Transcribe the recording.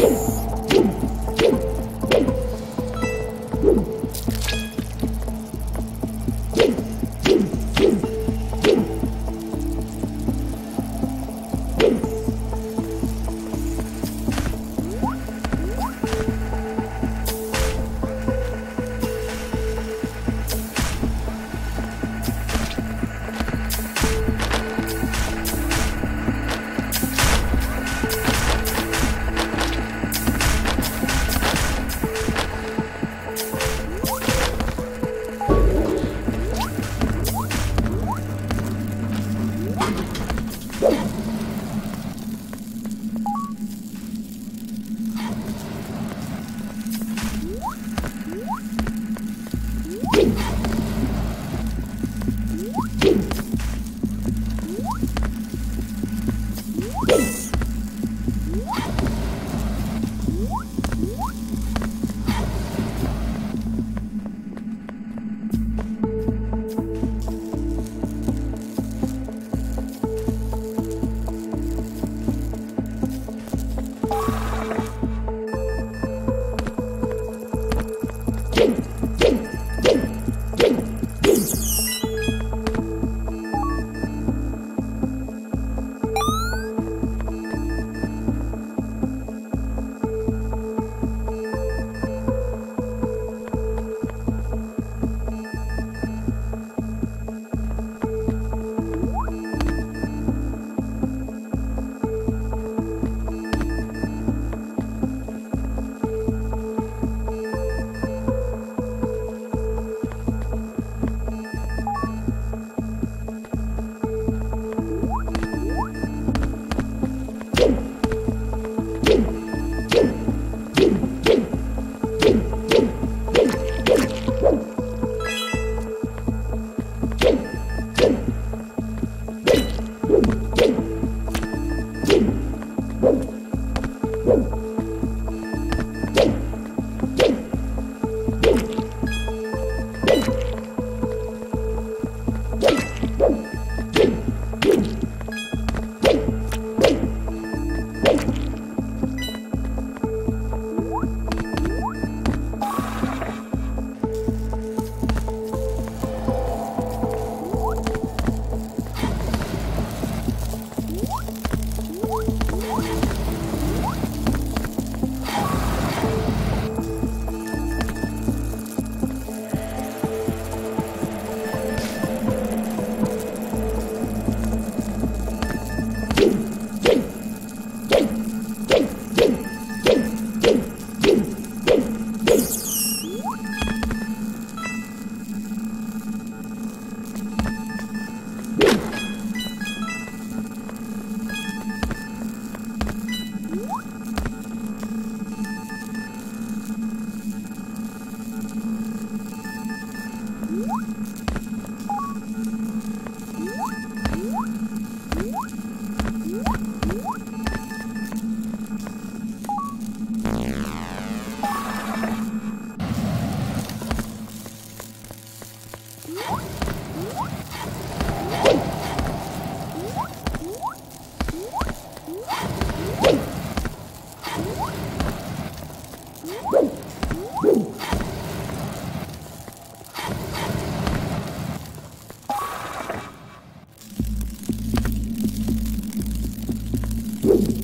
Boom. you.